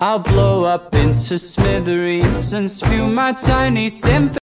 I'll blow up into smithereens And spew my tiny symphony.